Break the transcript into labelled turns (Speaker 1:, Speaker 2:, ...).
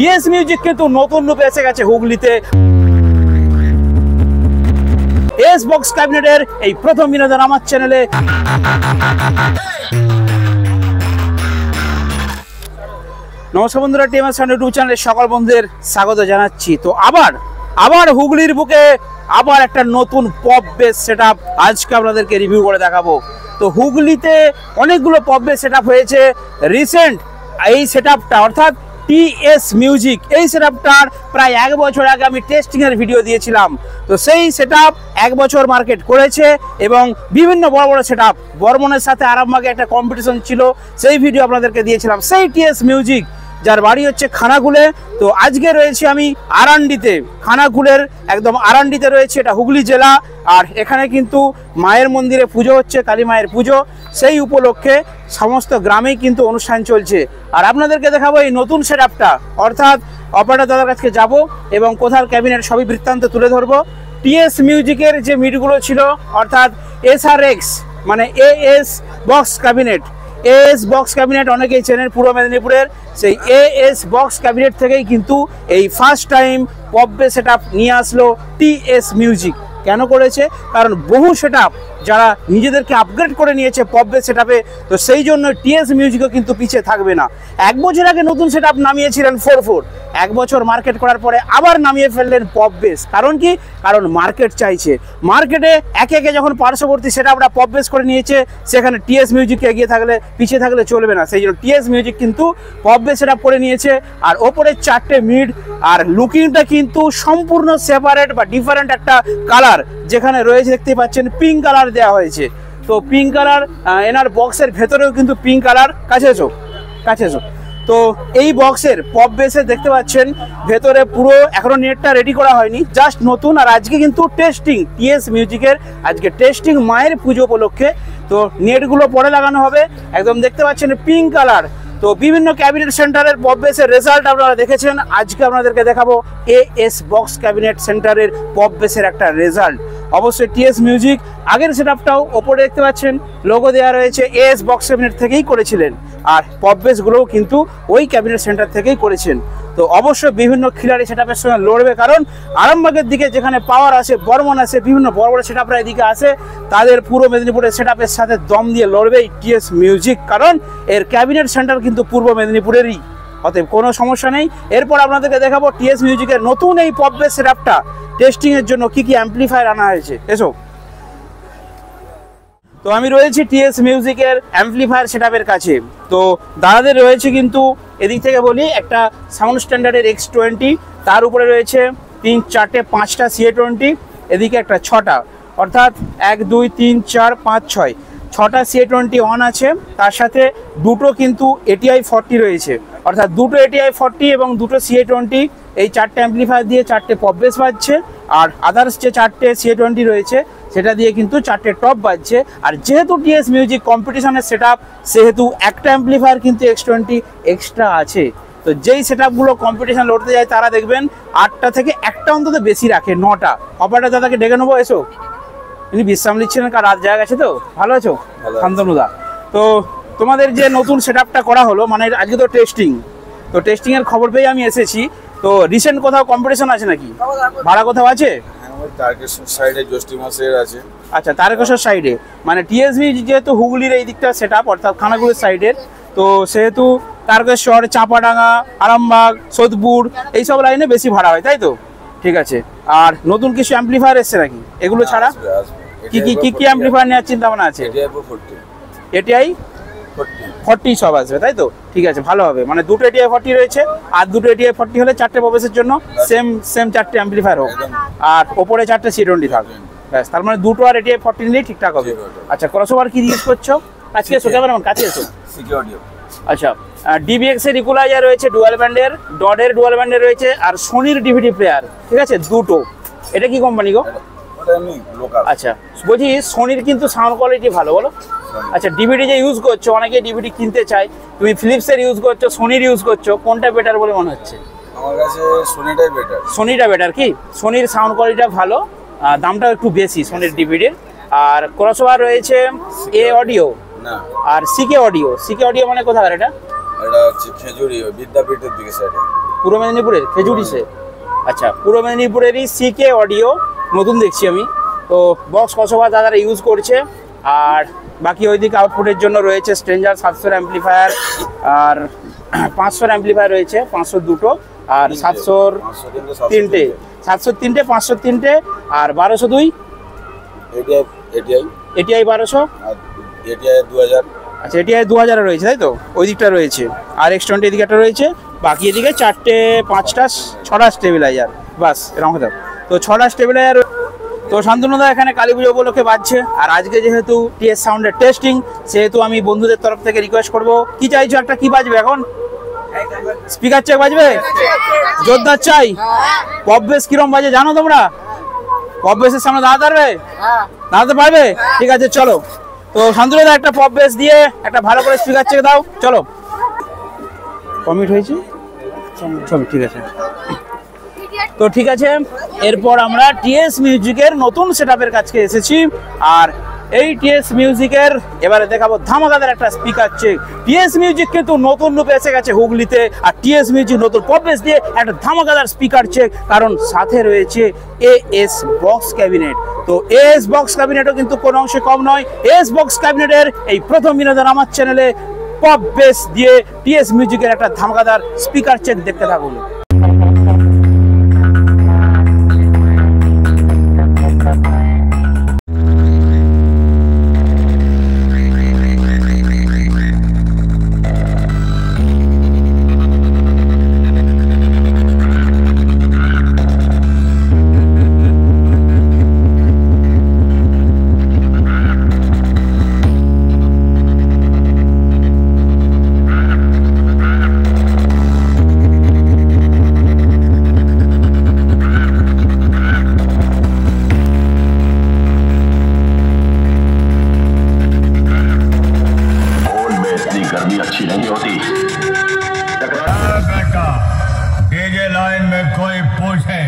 Speaker 1: T S music কিন্তু নতুন রূপে এসে গেছে হুগলিতে। এস বক্স ক্যাবিনেটের এই প্রথম বিনোদন আমার চ্যানেলে নমস্কার বন্ধুরা টিএমএস ইউটিউব চ্যানেলে সকল বন্ধুদের স্বাগত জানাচ্ছি। তো আবার আবার হুগলির বুকে আবার একটা নতুন পপ বেস সেট আজকে আপনাদেরকে রিভিউ করে দেখাবো। তো হুগলিতে অনেকগুলো পপ বেস সেট হয়েছে। রিসেন্ট এই সেট অর্থাৎ টিএস মিউজিক এই সেট প্রায় এক বছর আগে আমি টেস্টিংয়ের ভিডিও দিয়েছিলাম। তো সেই সেট এক বছর মার্কেট করেছে এবং বিভিন্ন বড় বড় সেট আপ বর্মনের সাথে আরামবাগে একটা কম্পিটিশন ছিল। সেই ভিডিও আপনাদেরকে দিয়েছিলাম। সেই টিএস মিউজিক যার বাড়ি হচ্ছে খানাকুলে তো আজকে রয়েছি আমি আরান্ডিতে। খানাকুলের একদম আরান্ডিতে রয়েছে, এটা হুগলি জেলা। আর এখানে কিন্তু মায়ের মন্দিরে পুজো হচ্ছে, কালী মায়ের পুজো। সেই উপলক্ষে সমস্ত গ্রামেই কিন্তু অনুষ্ঠান চলছে। আর আপনাদেরকে দেখাবো এই নতুন সেট আপটা অর্থাৎ অপারেটর দাদার কাছে যাব এবং কোথার ক্যাবিনেট সবই বৃত্তান্ত তুলে ধরবো। টিএস মিউজিকের যে মিটগুলো ছিল, অর্থাৎ এস আর এক্স মানে AS box cabinet AS box cabinet অনেকেই চেনেন পূর্ব মেদিনীপুরের। সেই এএস বক্স ক্যাবিনেট থেকেই কিন্তু এই ফার্স্ট টাইম পপবে সেট নিয়ে আসলো টি এস মিউজিক কেন করেছে? কারণ বহু সেট যারা নিজেদেরকে আপগ্রেড করে নিয়েছে পপবে সেট তো সেই জন্য টিএস মিউজিকও কিন্তু পিছিয়ে থাকবে না। এক বছর আগে নতুন সেট নামিয়েছিলেন ফোর ফোর এক বছর মার্কেট করার পরে আবার নামিয়ে ফেললেন পপ বেস কারণ কি? কারণ মার্কেট চাইছে। মার্কেটে একে একে যখন পার্শ্ববর্তী সেটা আমরা পপ বেস করে নিয়েছে, সেখানে টিএস মিউজিককে এগিয়ে থাকলে, পিছিয়ে থাকলে চলবে না। সেই জন্য টিএস মিউজিক কিন্তু পপ বেস সেটা করে নিয়েছে। আর ওপরে চারটে মিড আর লুকিংটা কিন্তু সম্পূর্ণ সেপারেট বা ডিফারেন্ট একটা কালার যেখানে রয়েছে দেখতে পাচ্ছেন পিঙ্ক কালার দেওয়া হয়েছে। তো পিঙ্ক কালার এনার বক্সের ভেতরেও কিন্তু পিঙ্ক কালার কাছে এসো, কাছে চোখ তো এই বক্সের পপ বেসে দেখতে পাচ্ছেন, ভেতরে পুরো এখনও নেটটা রেডি করা হয়নি জাস্ট নতুন আর আজকে কিন্তু টেস্টিং টিএস মিউজিকের আজকে টেস্টিং মায়ের পুজো উপলক্ষে। তো নেটগুলো পরে লাগানো হবে, একদম দেখতে পাচ্ছেন পিঙ্ক কালার তো বিভিন্ন ক্যাবিনেট সেন্টারের পপ বেসের রেজাল্ট আপনারা দেখেছেন, আজকে আপনাদেরকে দেখাবো এ এস বক্স ক্যাবিনেট সেন্টারের পপ বেসের একটা রেজাল্ট অবশ্যই টিএস মিউজিক আগের সেট আপটাও ওপরে দেখতে পাচ্ছেন লোগো দেওয়া রয়েছে এস বক্স ক্যাবিনেট থেকেই করেছিলেন। আর পপ বেসগুলোও কিন্তু ওই ক্যাবিনেট সেন্টার থেকেই করেছেন। তো অবশ্যই বিভিন্ন খিলাড়ি সেট আপের সঙ্গে লড়বে, কারণ আরামবাগের দিকে যেখানে পাওয়ার আছে বর্মন আছে বিভিন্ন বড় বড় সেট আপরা এদিকে আছে তাদের পূর্ব মেদিনীপুরের সেট আপের সাথে দম দিয়ে লড়বে টিএস মিউজিক কারণ এর ক্যাবিনেট সেন্টার কিন্তু পূর্ব মেদিনীপুরেরই। অতএব কোনো সমস্যা নেই। এরপর আপনাদেরকে দেখাবো টিএস মিউজিকের নতুন এই পপ বেস সেট আপটা টেস্টিংয়ের জন্য কি কি অ্যাম্পলিফায়ার আনা হয়েছে? এসো। তো আমি রয়েছি টিএস মিউজিকের অ্যাম্পলিফায়ার সেটআপের কাছে। তো দাদাদের রয়েছে কিন্তু এদিক থেকে বলি, একটা সাউন্ড স্ট্যান্ডার্ডের এক্স টোয়েন্টি তার উপরে রয়েছে তিন, চারটে, পাঁচটা সিএ টোয়েন্টি এদিকে একটা ছটা। অর্থাৎ এক, দুই, তিন, চার, পাঁচ, ছয়। ছটা সিএ টোয়েন্টি অন আছে, তার সাথে দুটো কিন্তু এটিআই ফর্টি রয়েছে। অর্থাৎ দুটো এটিআই ফর্টি এবং দুটো সিএ টোয়েন্টি এই চারটে অ্যাম্পলিফায়ার দিয়ে চারটে পপ বেস বাজছে, আর আদার্স যে চারটে সিএ টোয়েন্টি রয়েছে, সেটা দিয়ে কিন্তু চারটে টপ বাজছে। আর যেহেতু টিএস মিউজিক কম্পিটিশনের সেট আপ সেহেতু একটা অ্যাম্পলিফায়ার কিন্তু এক্স টোয়েন্টি এক্সট্রা আছে। তো যেই সেট আপগুলো কম্পিটিশন লড়তে যায়, তারা দেখবেন আটটা থেকে একটা অন্তত বেশি রাখে, নটা। অপারেটার দাদাকে ডেকে নেব, এসো। ইনি বিশ্রাম নিচ্ছেন কার রাত জায়গা আছে তো? ভালো আছো? শান্তনুদা। তো তোমাদের যে নতুন সেট করা হলো মানে আজকে তো টেস্টিং তো টেস্টিং এর খবর পেয়ে আমি এসেছি। তো রিসেন্ট কোথাও কম্পিটিশন আছে নাকি? ভাড়া কোথাও আছে
Speaker 2: তারকেশ্বর সাইডে জ্যোষ্ঠী মাসের আছে।
Speaker 1: আচ্ছা তারকেশ্বর সাইডে মানে টিএসবি যেহেতু হুগলির এই দিকটা সেট আপ অর্থাৎ খানাগুলির সাইডের তো সেহেতু তারকেশ্বর চাঁপাডাঙ্গা আরামবাগ সোদপুর এইসব লাইনে বেশি ভাড়া হয় তাই তো? ঠিক আছে। আর নতুন কিছু অ্যাম্পলিফায়ার এসছে নাকি? এগুলো ছাড়া। কি কি কি কি অ্যাম্পলিফায়ার নেওয়ার চিন্তা ভাবনা আছে?
Speaker 2: এটিআই ফোরটি
Speaker 1: সব আসবে তাই তো? ঠিক আছে ভালো হবে। মানে দুটো এটিআই ফর্টি রয়েছে আর দুটো এটিআই ফর্টি হলে চারটে প্রবেশের জন্য সেম সেম চারটে অ্যাম্পলিফায়ার হোক। আর ওপরে চারটে সি টোয়েন্টি থাকবে ব্যাস তার মানে দুটো আর এটিআই ফর্টি নিলেই ঠিকঠাক হবে। আচ্ছা ক্রসওভার কি ইউজ করছ? আজকে এসো ক্যামেরাম্যান কাছে এসো। আচ্ছা ডিবিএক্স এর ইকুলাইজার রয়েছে ডুয়াল ব্যান্ডের ডডের ডুয়াল ব্যান্ডের রয়েছে আর সোনির ডিভিডি প্লেয়ার ঠিক আছে দুটো। এটা কি কোম্পানি গো?
Speaker 2: এমনি লোকাল
Speaker 1: আচ্ছা বলছি সোনির কিন্তু সাউন্ড কোয়ালিটি ভালো বলো। আচ্ছা ডিভিডি যে ইউজ করছ অনেকে ডিভিডি কিনতে চায় তুমি ফিলিপসের ইউজ করছ সোনির ইউজ করছ কোনটা বেটার বলে মনে হচ্ছে?
Speaker 2: আমার কাছে সোনিটাই বেটার
Speaker 1: সোনিটা বেটার কি? সোনির সাউন্ড কোয়ালিটিটা ভালো আর দামটাও একটু বেশি সোনির ডিভিডির আর ক্রসওভার রয়েছে এ অডিও
Speaker 2: না।
Speaker 1: আর সিকে অডিও সিকে অডিও মানে কোথাকার এটা?
Speaker 2: এটা হচ্ছে খেজুরি বিদ্যাপীঠের দিকে সাইডে
Speaker 1: পূর্ব মেদিনীপুরের খেজুরিসে আচ্ছা পূর্ব মেদিনীপুরেরই সিকে অডিও নতুন দেখছি আমি। তো বক্স কসবা দাদারা ইউজ করছে আর বাকি ওইদিকে আউটপুটের জন্য রয়েছে স্ট্রেঞ্জার সাতশোর অ্যাম্পলিফায়ার আর পাঁচশোর অ্যাম্পলিফায়ার রয়েছে পাঁচশো দুটো আর সাতশোর
Speaker 2: তিনটে সাতশো
Speaker 1: তিনটে। পাঁচশো তিনটে আর বারোশো দুই।
Speaker 2: এটিআই
Speaker 1: বারোশো। আচ্ছা এটিআই দু হাজারে রয়েছে তাই তো? ওই দিকটা রয়েছে। আর এক্স টোয়েন্টি এদিকে একটা রয়েছে। বাকি এদিকে চারটে পাঁচটা ছটা স্টেবিলাইজার বাস এরকম হতে তো ছটা স্টেবিলাইজার তো শান্তনুদা এখানে কালী পুজো উপলক্ষে বাজছে। আর আজকে যেহেতু টিএস সাউন্ডের টেস্টিং সেহেতু আমি বন্ধুদের তরফ থেকে রিকোয়েস্ট করব। কি চাইছো? একটা কি বাজবে এখন? স্পিকার চেক বাজবে? জোরদার চাই। পপ বেস কিরম বাজে জানো তোমরা? পপ বেসের সামনে দাঁড়াতে পারবে? দাঁড়াতে পারবে? ঠিক আছে, চলো। তো শান্তনুদা, একটা পপ বেস দিয়ে একটা ভালো করে স্পিকার চেক দাও। চলো। কমিট হয়েছে? ছবি, ঠিক আছে। তো ঠিক আছে, এরপর আমরা টিএস মিউজিকের নতুন সেটআপের কাছে এসেছি। আর এই টিএস মিউজিকের এবারে দেখাবো ধামাকাদার একটা স্পিকার চেক টিএস মিউজিক কিন্তু নতুন রূপে এসে গেছে হুগলিতে। আর টিএস মিউজিক নতুন পপেস দিয়ে একটা ধামাকাদার স্পিকার চেক কারণ সাথে রয়েছে এ এস বক্স ক্যাবিনেট তো এস বক্স ক্যাবিনেটও কিন্তু কোনো অংশে কম নয়। এস বক্স ক্যাবিনেটের এই প্রথম বিনোদন আমার চ্যানেলে পপ বেস দিয়ে টিএস মিউজিকের একটা ধামাকাদার স্পিকার চেক দেখতে থাকুন।
Speaker 3: गर्मी अच्छी नहीं होती।
Speaker 4: बेटा डीजे लाइन में कोई पूछे।